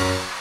Bye.